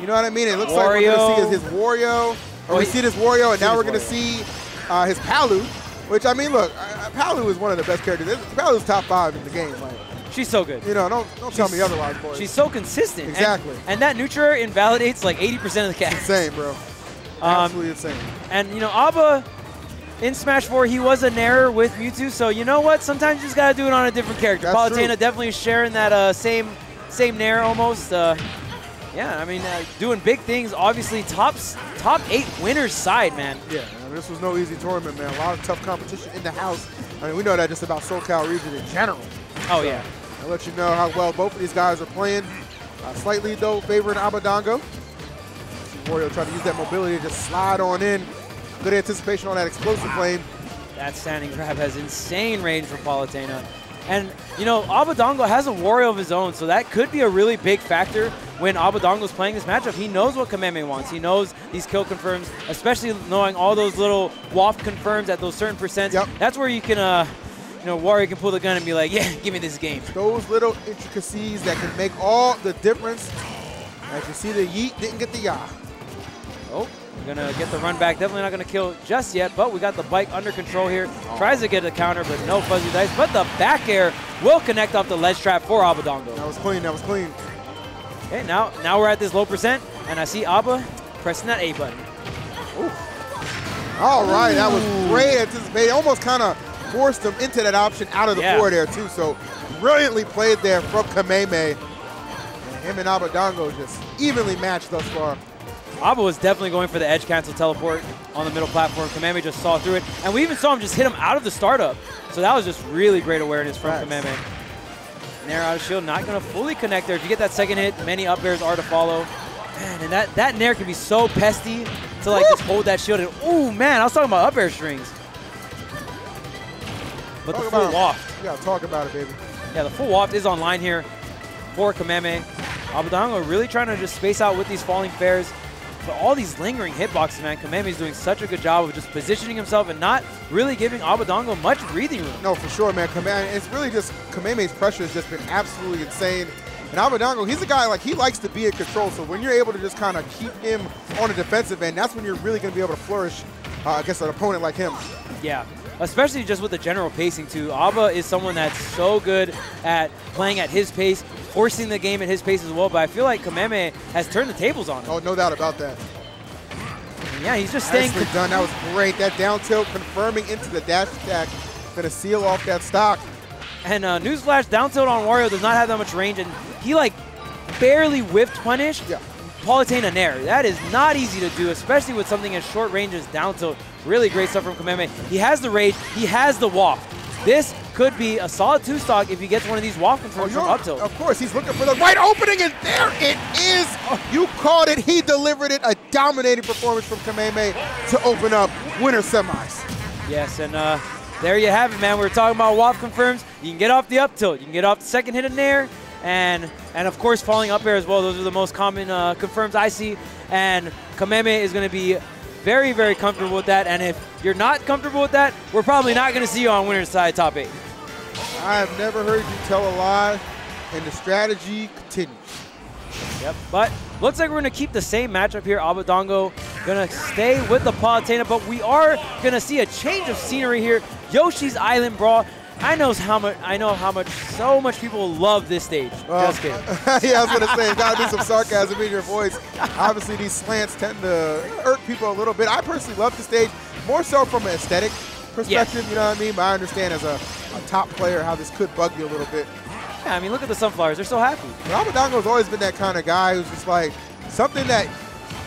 You know what I mean? It looks like we're going to see his, his Wario. Or Oh, we see this Wario, and now we're going to Wario. see uh, his Palu. Which, I mean, look, uh, Palu is one of the best characters. Palu's top five in the game. Like, She's so good. you know, don't, don't tell me otherwise, boys. She's so consistent. Exactly. And, that neutral invalidates like 80% of the cast. insane, bro. Um, Absolutely insane. And you know, Abba in Smash 4, he was a Nair with Mewtwo. So you know what? Sometimes you just gotta do it on a different character. That's Palutena true. definitely sharing that uh, same same Nair almost. Uh, yeah, I mean, uh, doing big things. Obviously, top top eight winners side, man. Yeah, this was no easy tournament, man. A lot of tough competition in the house. I mean, we know that just about SoCal region in general. Oh yeah. I'll let you know how well both of these guys are playing. Uh, slightly, though, favoring Abadango. Wario trying to use that mobility to just slide on in. Good anticipation on that explosive flame. That standing grab has insane range from Palutena. And, you know, Abadango has a Wario of his own, so that could be a really big factor when Abadango's playing this matchup. He knows what Kameme wants. He knows these kill confirms, especially knowing all those little waft confirms at those certain percents. Yep. That's where you can, uh, you know, Wario can pull the gun and be like, yeah, give me this game. Those little intricacies that can make all the difference. As you see, the Yeet didn't get the Ya. Oh, we're gonna get the run back. Definitely not gonna kill just yet, but we got the bike under control here. Tries to get a counter, but no fuzzy dice. But the back air will connect off the ledge trap for Abadango. That was clean, that was clean. Okay, now now we're at this low percent, and I see Abba pressing that A button. All right, that was great anticipated. Almost kind of forced him into that option out of the Yeah. board there, too. So brilliantly played there from Kameme. And him and Abadango just evenly matched thus far. Abba was definitely going for the edge cancel teleport on the middle platform. Kameme just saw through it, and we even saw him just hit him out of the startup. So that was just really great awareness from Facts. Kameme. Nair out of shield, not going to fully connect there. If you get that second hit, many up airs are to follow. Man, and that, that Nair can be so pesty to like just hold that shield. And, ooh, man, I was talking about up air strings. But Talk the full waft. Gotta talk about it, baby. Yeah, the full waft is online here for Kameme. Abadango really trying to just space out with these falling fairs. But all these lingering hitboxes, man, Kameme is doing such a good job of just positioning himself and not really giving Abadango much breathing room. No, for sure, man. Kameme, it's really just Kameme's pressure has just been absolutely insane. And Abadango, he's a guy like he likes to be in control. So when you're able to just kind of keep him on the defensive end, that's when you're really going to be able to flourish uh, against an opponent like him. Yeah, especially just with the general pacing too. Abba is someone that's so good at playing at his pace, forcing the game at his pace as well. But I feel like Kameme has turned the tables on him. Oh, no doubt about that. Yeah, he's just staying. Nicely done. That was great. That down tilt confirming into the dash attack. To seal off that stock. And uh, newsflash, down tilt on Wario does not have that much range, and he like barely whiffed punish. Yeah. Palutena Nair. That is not easy to do, especially with something as short range as down tilt. Really great stuff from Kameme. He has the rage, he has the waft. This could be a solid two stock if he gets one of these waft confirms from up tilt. Of course, he's looking for the right opening, and there it is. You called it. He delivered it. A dominating performance from Kameme to open up winner semis. Yes, and uh, there you have it, man. We were talking about waft confirms. You can get off the up tilt, you can get off the second hit in Nair, and and of course falling up air as well. Those are the most common uh, confirms I see. And Kameme is going to be very, very comfortable with that. And if you're not comfortable with that, we're probably not going to see you on winner's side top eight. I have never heard you tell a lie, and the strategy continues. Yep. But looks like we're going to keep the same matchup here. Abadango going to stay with the Palutena, but we are going to see a change of scenery here. Yoshi's Island Brawl. I know how much. I know how much. So much people love this stage. Uh, Just kidding. yeah, I was gonna say, gotta be some sarcasm in your voice. Obviously, these slants tend to irk people a little bit. I personally love the stage, more so from an aesthetic perspective. You know what I mean? But I understand as a, a top player how this could bug you a little bit. Yeah, I mean, look at the sunflowers. They're so happy. But Abadango's always been that kind of guy who's just like something that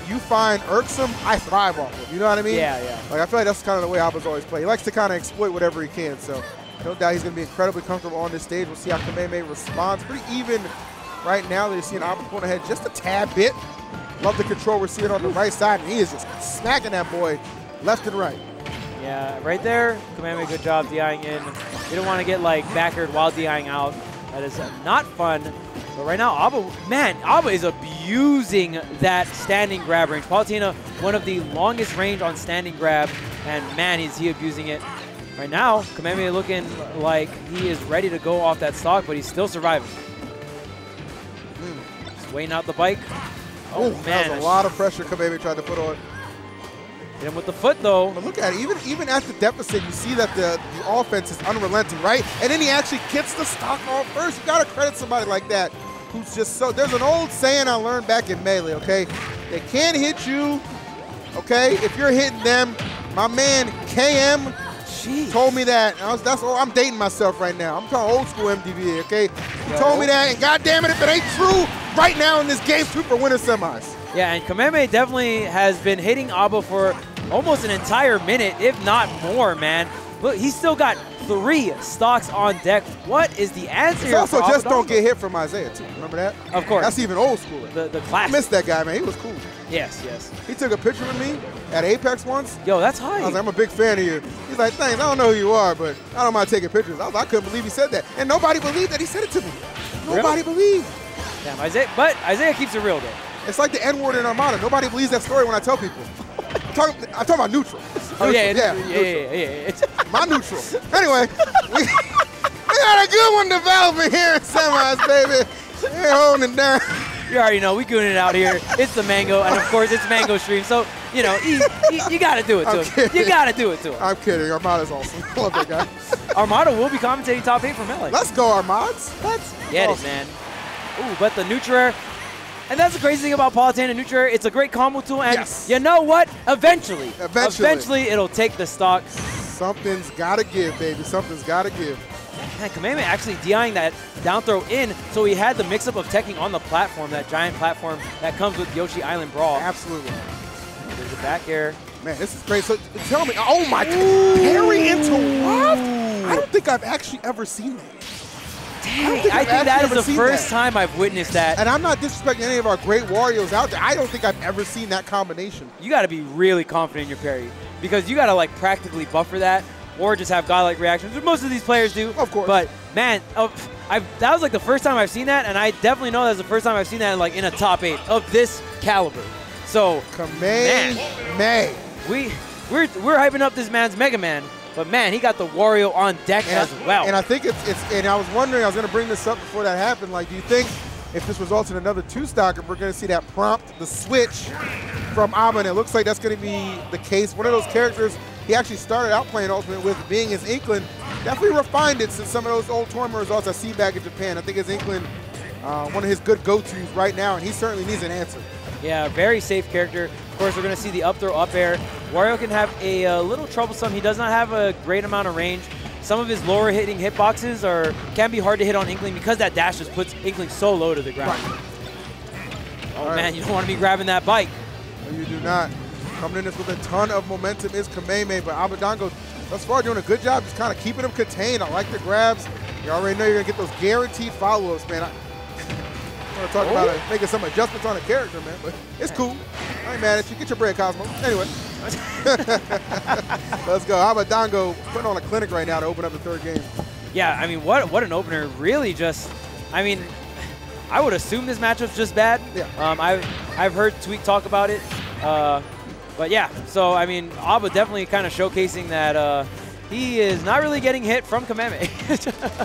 you find irksome, I thrive off of. You know what I mean? Yeah, yeah. Like I feel like that's kind of the way Aba's always played. He likes to kind of exploit whatever he can. So no doubt he's going to be incredibly comfortable on this stage. We'll see how Kameme responds. Pretty even right now. They're seeing Aba pulling ahead just a tad bit. Love the control we're seeing on the right side, and he is just smacking that boy left and right. Yeah, right there. Kameme, good job DIing in. You don't want to get like backered while DIing out. That is not fun. But right now, Abba, man, Abba is abusing that standing grab range. Palutena, one of the longest range on standing grab, and man, is he abusing it. Right now, Kameme looking like he is ready to go off that stock, but he's still surviving. Hmm. Just waiting out the bike. Oh, Ooh, man. That was a lot of pressure Kameme tried to put on. Hit him with the foot, though. But look at it. Even even at the deficit, you see that the, the offense is unrelenting, right? And then he actually gets the stock off first. You got to credit somebody like that who's just so. There's an old saying I learned back in Melee, okay? They can't hit you, okay, if you're hitting them. My man KM Jeez. told me that. I was, that's all. I'm dating myself right now. I'm talking old school MDVA, okay? He Yo. told me that, and God damn it, if it ain't true, right now in this game, two for winner semis. Yeah, and Kameme definitely has been hitting Abba for almost an entire minute, if not more, man. Look, he's still got three stocks on deck. What is the answer It's also just don't get hit from Isaiah too. Remember that? Of course. That's even old school. the, the I class. missed that guy, man. He was cool. Yes, yes. He took a picture with me at Apex once. Yo, that's I was high. like, I'm a big fan of you. He's like, thanks. I don't know who you are, but I don't mind taking pictures. I, was like, I couldn't believe he said that. And nobody believed that he said it to me. Nobody believed. Damn, Isaiah, but Isaiah keeps it real, though. It's like the N word in Armada. Nobody believes that story when I tell people. I'm talking, I'm talking about neutral. Oh, yeah, yeah, Neutral. yeah, yeah, yeah, yeah. My neutral. Anyway, we, we got a good one developing here in semis, baby. They're holding it down. You already know, we gooning it out here. It's the Mango, and of course, it's Mango Stream. So, you know, he, he, you got to do it to I'm him. kidding. You got to do it to him. I'm kidding. Armada's awesome. I love that guy. Armada will be commentating top eight for Melee. Let's go, Armads. Let's Get awesome. it, man. Ooh, but the Nutrare, and that's the crazy thing about Palutena and Nutrare. It's a great combo tool, and Yes. you know what? Eventually, Eventually. eventually, it'll take the stock. Something's got to give, baby. Something's got to give. Man, Kameme actually DIing that down throw in, so he had the mix-up of teching on the platform, that giant platform that comes with Yoshi Island Brawl. Absolutely. There's a back air. Man, this is great. So tell me, oh my, parry into Waft? I don't think I've actually ever seen that. Dang, think I think that is the first that. time I've witnessed that. And I'm not disrespecting any of our great Warios out there. I don't think I've ever seen that combination. you got to be really confident in your parry because you got to like practically buffer that or just have godlike reactions, which most of these players do. Of course. But man, oh, I've, that was like the first time I've seen that, and I definitely know that's the first time I've seen that like in a top eight of this caliber. So Man. May. we we're we're hyping up this man's Mega Man, but man, he got the Wario on deck And as I, well. And I think it's, it's, and I was wondering, I was going to bring this up before that happened. Like, do you think if this results in another two stock, if we're going to see that prompt, the switch from Abba, and it looks like that's going to be the case. One of those characters he actually started out playing Ultimate with being his Inkling. Definitely refined it since some of those old tournament results I see back in Japan. I think his Inkling, uh, one of his good go-tos right now, and he certainly needs an answer. Yeah, very safe character. Of course, we're going to see the up throw, up air. Wario can have a, uh little troublesome. He does not have a great amount of range. Some of his lower hitting hitboxes are can be hard to hit on Inkling because that dash just puts Inkling so low to the ground. Right. Oh All right. man, you don't want to be grabbing that bike. No, you do not. Coming in this with a ton of momentum is Kameme, but Abadango thus far doing a good job just kind of keeping him contained. I like the grabs. You already know you're going to get those guaranteed follow-ups, man. I, I want to talk about Oh. it, making some adjustments on the character, man, but it's cool. I ain't mad at you. Get your bread, Cosmo. Anyway. Let's go. Abadango putting on a clinic right now to open up the third game. Yeah, I mean, what what an opener! Really, just, I mean, I would assume this matchup's just bad. Yeah. Um, I I've heard Tweek talk about it, uh, but yeah. So I mean, Abba definitely kind of showcasing that uh, he is not really getting hit from Kameme.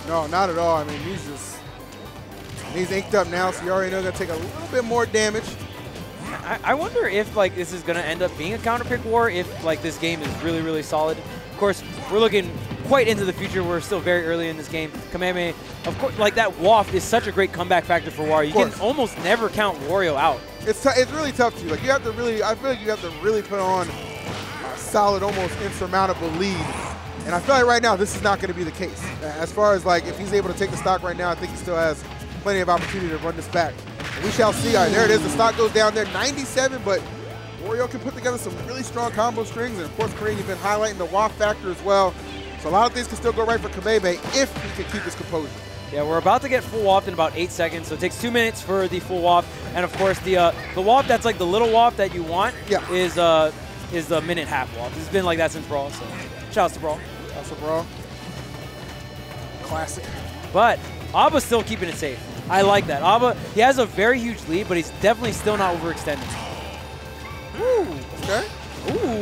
No, not at all. I mean, he's just, he's inked up now, so you already know going to take a little bit more damage. I, I wonder if like this is gonna end up being a counter pick war if like this game is really really solid. Of course, we're looking quite into the future. We're still very early in this game. Kameme, of course, like that waft is such a great comeback factor for Wario. You can almost never count Wario out. it's it's really tough to like you have to really I feel like you have to really put on a solid almost insurmountable lead. And I feel like right now this is not going to be the case. As far as like if he's able to take the stock right now I think he still has plenty of opportunity to run this back. And we shall see. All right there it is. The stock goes down there 97 but Wario can put together some really strong combo strings. And of course Kareem you've been highlighting the waft factor as well so a lot of things can still go right for Kameme if he can keep his composure Yeah, we're about to get full waft in about eight seconds, so it takes two minutes for the full waft. And of course, the uh, the waft that's like the little waft that you want Yeah. is uh is the minute half waft. It's been like that since Brawl, so shout out to Brawl. that's a brawl classic But Abba's still keeping it safe. I like that. Abba, he has a very huge lead, but he's definitely still not overextending. Ooh, okay Ooh,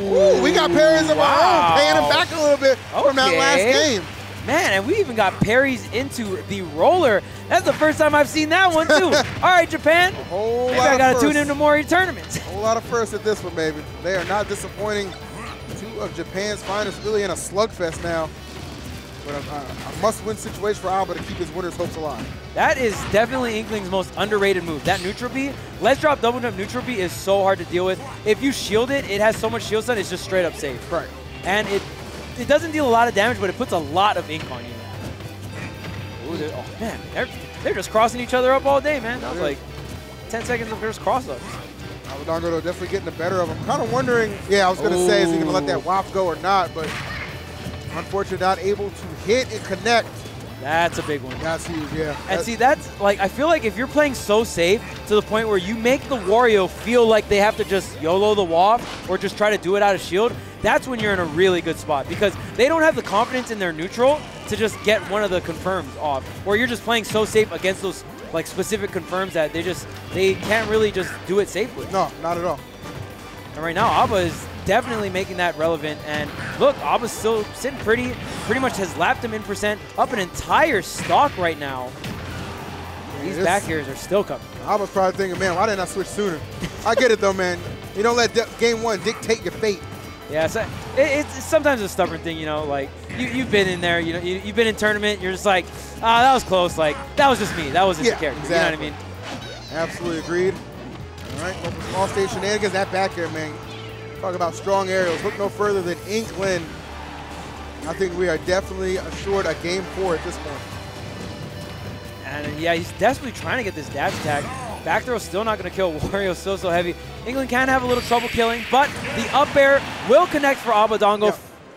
got parries of our own, paying him back a little bit from that last game. Man, and we even got parries into the roller. That's the first time I've seen that one, too. All right, Japan. A whole Maybe lot I got to tune into more tournaments. A whole lot of firsts at this one, baby. They are not disappointing. Two of Japan's finest really in a slugfest now. But a, a, must-win situation for Alba to keep his winner's hopes alive. That is definitely Inkling's most underrated move. That neutral B, let's drop double jump neutral B is so hard to deal with. If you shield it, it has so much shield stun, it's just straight up safe. Right. And it it doesn't deal a lot of damage, but it puts a lot of ink on you. Ooh, they're- oh man, they're, they're just crossing each other up all day, man. That was like 10 seconds of just cross-ups. Abadango though definitely getting the better of him. Kind of wondering, yeah, I was gonna say, is he gonna let that. WAF go or not? But unfortunately, not able to hit and connect. That's a big one. That's huge, yeah. And That- see, that's like I feel like if you're playing so safe to the point where you make the Wario feel like they have to just YOLO the WAF or just try to do it out of shield, that's when you're in a really good spot because they don't have the confidence in their neutral to just get one of the confirms off. Or you're just playing so safe against those like specific confirms that they just they can't really just do it safely. no, not at all. And right now, Abba is definitely making that relevant. And look, Abba's still sitting pretty, pretty much has lapped him in percent, up an entire stock right now. These back airs are still coming. I was probably thinking, man, why didn't I switch sooner? I get it though, man. You don't let game one dictate your fate. Yeah, so it, it's, sometimes a stubborn thing, you know. Like you, you've been in there, you know, you, you've been in tournament. You're just like, ah, that was close. Like that was just me. That wasn't Yeah, the character. exactly. You know what I mean? Absolutely agreed. All right, for small stage shenanigans. That back air, man. Talk about strong aerials. Look no further than Inkling. I think we are definitely assured a game four at this point. And yeah, he's desperately trying to get this dash attack. Back throw still not going to kill. Wario still so heavy. Inkling can have a little trouble killing, but the up air will connect for Abadango. Yeah.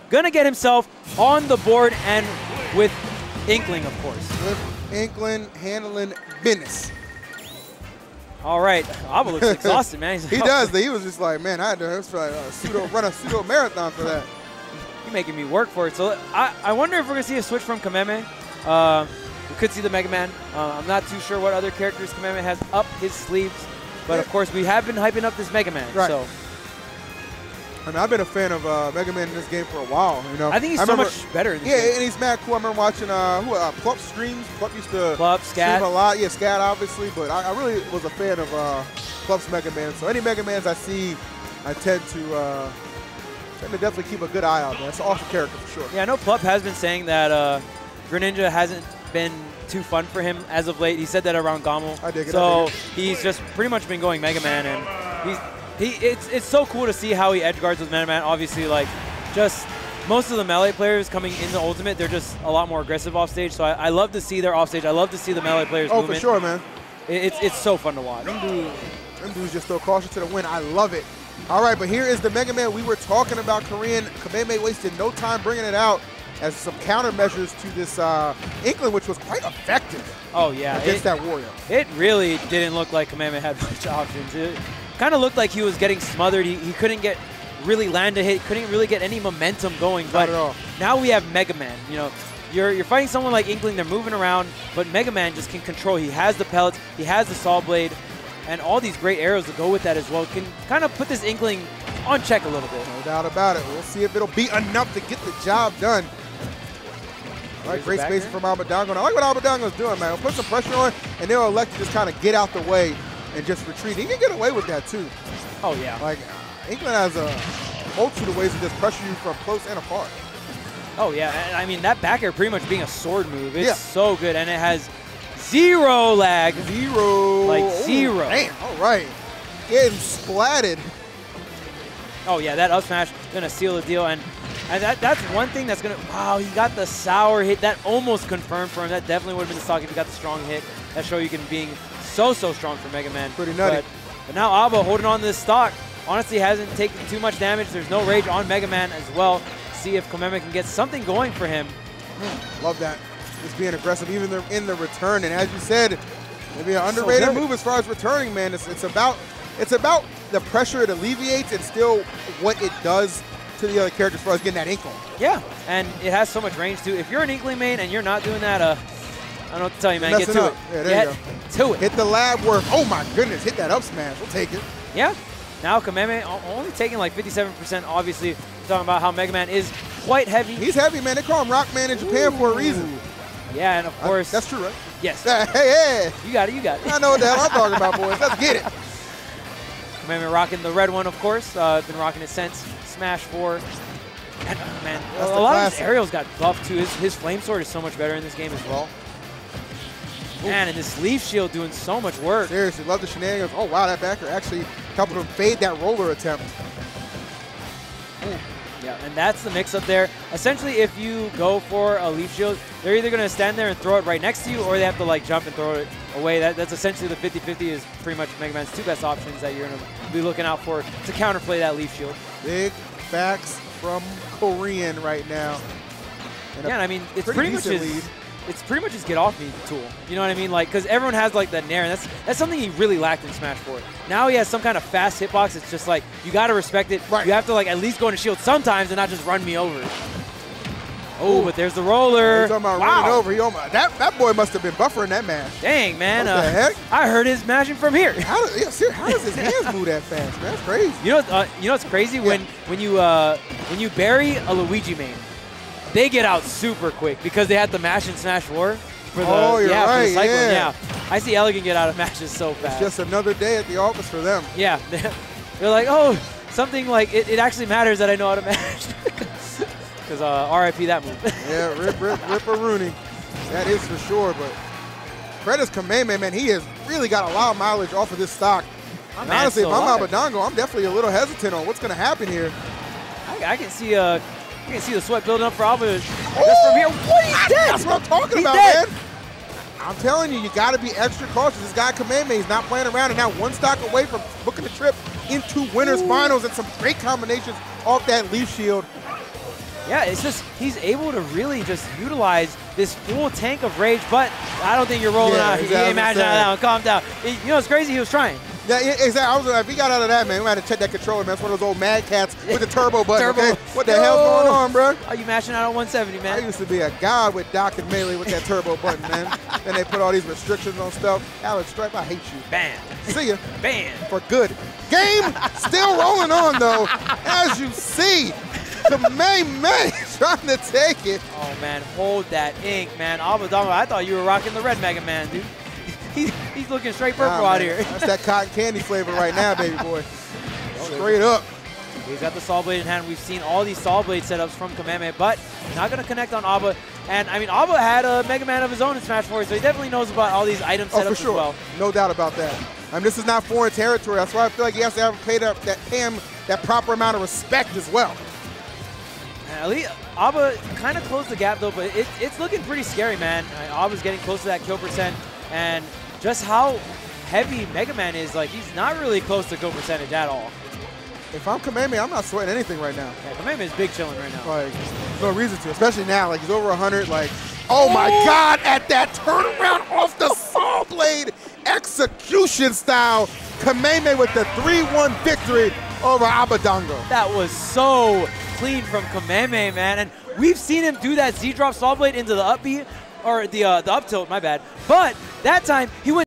Going to get himself on the board and with Inkling, of course. With Inkling handling business. All right, Abba looks exhausted, man. He does. He was just like, man, I had to like a pseudo, run a pseudo marathon for that. You're making me work for it. So I, I wonder if we're going to see a switch from Kameme. Uh, we could see the Mega Man. Uh, I'm not too sure what other characters Kameme has up his sleeves. But of course, we have been hyping up this Mega Man. Right. So I mean, I've been a fan of uh, Mega Man in this game for a while. You know, I think he's so remember- much better in this Yeah, game. and he's mad cool. I remember watching uh, who uh, Plup streams. Plup used to Plup, stream Scat. a lot. Yeah, Scat obviously, but I, I really was a fan of uh, Plup's Mega Man. So any Mega Mans I see, I tend to uh, tend to definitely keep a good eye on Man, it's an awesome character for sure. Yeah, I know Plup has been saying that uh, Greninja hasn't been too fun for him as of late. He said that around Gommel. I dig it, So he's just pretty much been going Mega Man, and he's he. It's it's so cool to see how he edge guards with Mega Man. Obviously, like just most of the melee players coming in the Ultimate, they're just a lot more aggressive off stage. So I, I love to see their off stage. I love to see the melee players. Oh, for sure, man. It- it's it's so fun to watch. Them dudes, them dudes just throw caution to the wind. I love it. All right, but here is the Mega Man we were talking about. Korean Kameme wasted no time bringing it out as some countermeasures to this uh, Inkling, which was quite effective Oh yeah, against it- that Wario. It really didn't look like Kameme had much options. It kind of looked like he was getting smothered. He, he couldn't get really land a hit, couldn't really get any momentum going. But now we have Mega Man. You know, you're you're fighting someone like Inkling. They're moving around, but Mega Man just can control. He has the pellets, he has the saw blade, and all these great arrows that go with that as well. Can kind of put this Inkling on check a little bit. No doubt about it. We'll see if it'll be enough to get the job done. All right, great spacing from Abadango. I like what Abadango's doing, man. He'll put some pressure on, and they'll elect to just kind of get out the way and just retreat. He can get away with that, too. Oh yeah. Like, uh, Inkling has a multitude of ways to just pressure you from close and afar. Oh yeah. And, I mean that back air pretty much being a sword move. It's Yeah. so good, and it has zero lag. Zero. Like Ooh, zero. Damn, all right. Getting splatted. Oh yeah, that up smash gonna seal the deal, and and that that's one thing that's gonna. Wow, he got the sour hit. That almost confirmed for him. That definitely would have been the stock if he got the strong hit. That show you can being so so strong for Mega Man. Pretty nutty. But, but now Abba holding on to this stock. Honestly, hasn't taken too much damage. There's no rage on Mega Man as well. See if Kameme can get something going for him. Love that. Just being aggressive, even in the return. And as you said, maybe an underrated good. move as far as returning, man. It's, it's about it's about the pressure it alleviates and still what it does to the other characters as far as getting that ankle. Yeah, and it has so much range too. If you're an Inkling main and you're not doing that, uh, I don't know what to tell you, man. Get to up. it. Yeah, there you Get to it. Hit the lab work. Oh my goodness, hit that up smash. We'll take it. Yeah. Now Kameme o- only taking like 57%. Obviously, talking about how Mega Man is quite heavy. He's heavy, man. They call him Rockman in Japan for a reason. Yeah, and of I- course, that's true, right? Yes. Hey, hey, You got it. You got it. I know what the hell I'm talking about, boys. Let's get it. Kamehameha rocking the red one, of course. Uh, been rocking it since Smash 4. And, man, That's a lot of his classic. aerials got buffed too. His, his flame sword is so much better in this game as well. Man, and this leaf shield doing so much work. Seriously, love the shenanigans. Oh, wow, that backer actually helped him fade that roller attempt. Yeah, and that's the mix up there. Essentially, if you go for a leaf shield, they're either going to stand there and throw it right next to you, or they have to like jump and throw it away. That, that's essentially the 50-50 is pretty much Mega Man's two best options that you're going to be looking out for to counterplay that leaf shield. Big facts from Kareem right now. And Yeah, and I mean, it's pretty pretty, much his, lead. It's pretty much his get off me tool. You know what I mean? Like, because everyone has like the nair, and that's that's something he really lacked in Smash 4. Now he has some kind of fast hitbox. It's just like you got to respect it. Right. You have to like at least go into shield sometimes and not just run me over. Oh, but there's the roller. He's talking about wow. running over. He almost, that, that boy must have been buffering that man. Dang, man. What uh, the heck? I heard his mashing from here. How, does, yeah, how does his hands move that fast, man? That's crazy. You know, uh, you know what's crazy when when you uh, when you bury a Luigi main, they get out super quick because they had the mash and smash war for the Oh, you're yeah for right, the cycling. yeah. Yeah. I see Elegant get out of matches so fast. It's Just another day at the office for them. yeah, they're like, oh, something like it, it actually matters that I know how to mash. Because uh, RIP that move. Yeah, rip, rip, rip a Rooney. That is for sure, but credits Kamehameha, man, he has really got a lot of mileage off of this stock. My And man's honestly, if I'm. Abadango, I'm definitely a little hesitant on what's going to happen here. I, I can see uh, I can see the sweat building up for Alba just from here. What he's dead? That's what I'm talking He's about, dead. man. I'm telling you, you got to be extra cautious. This guy Kamehameha, he's not playing around, and now one stock away from booking the trip into winners finals and some great combinations off that leaf shield. Yeah, it's just he's able to really just utilize this full tank of rage, but I don't think you're rolling Yeah, out. exactly. Imagine that one. Calm down. You know, it's crazy. He was trying. Yeah, yeah, exactly. I was like, if he got out of that, man, we had to check that controller, man. That's one of those old Mad Cats with the turbo button. Turbo. Okay? What the hell's going on, bro? Are you mashing out at 170, man? I used to be a god with Doc and Melee with that turbo button, man. then they put all these restrictions on stuff. Alex Strife, I hate you. Bam. See ya Bam. for good. Game still rolling on though, as you see. The main man trying to take it. Oh man, hold that ink, man. Abadama, I thought you were rocking the red Mega Man, dude. He's, looking straight purple Nah, out here. That's that cotton candy flavor right now, baby boy. Straight up. He's got the Saw Blade in hand. We've seen all these Saw Blade setups from Kamehameha, but not going to connect on Abba. And, I mean, Abba had a Mega Man of his own in Smash 4, so he definitely knows about all these item setups Oh, for sure. as well. No doubt about that. I mean, this is not foreign territory. That's why I feel like he has to have paid up that him that proper amount of respect as well. At Abba kind of closed the gap, though, but it, it's looking pretty scary, man. Uh, Abba's getting close to that kill percent, and just how heavy Mega Man is, like, he's not really close to kill percentage at all. If I'm Kamehameha, I'm not sweating anything right now. Yeah, Kamehameha is big chilling right now. Like, there's no reason to, especially now. Like, he's over 100. Like, oh my oh! God, at that turnaround off the saw blade, execution style. Kamehameha with the 3-1 victory over Abadango. That was so clean from Kamehameha, man. And we've seen him do that Z-drop saw blade into the up B, or the, uh, the up tilt, my bad. But that time, he went